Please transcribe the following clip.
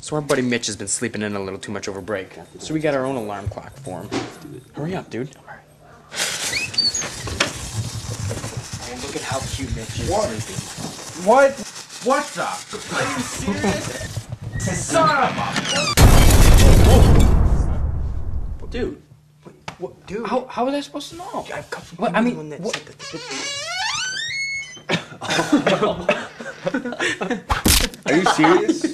So our buddy Mitch has been sleeping in a little too much over break. So we got our own alarm clock for him. Hurry up, dude. And look at how cute Mitch is What? sleeping. What? What the? Are you serious? Son of a... Dude. What, dude? How, how was I supposed to know? I come from What, I mean, that what- said that- Are you serious?